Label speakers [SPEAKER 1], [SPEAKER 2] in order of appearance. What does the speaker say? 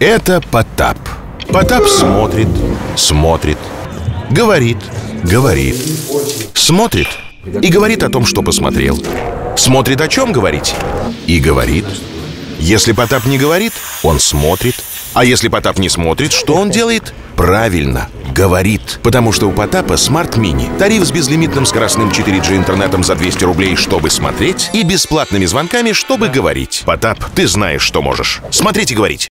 [SPEAKER 1] Это Потап. Потап смотрит, смотрит, говорит, говорит, смотрит и говорит о том, что посмотрел. Смотрит о чем говорить и говорит. Если Потап не говорит, он смотрит. А если Потап не смотрит, что он делает? Правильно, говорит. Потому что у Потапа Smart Mini. Тариф с безлимитным скоростным 4G интернетом за 200 рублей, чтобы смотреть, и бесплатными звонками, чтобы говорить. Потап, ты знаешь, что можешь. Смотреть и говорить.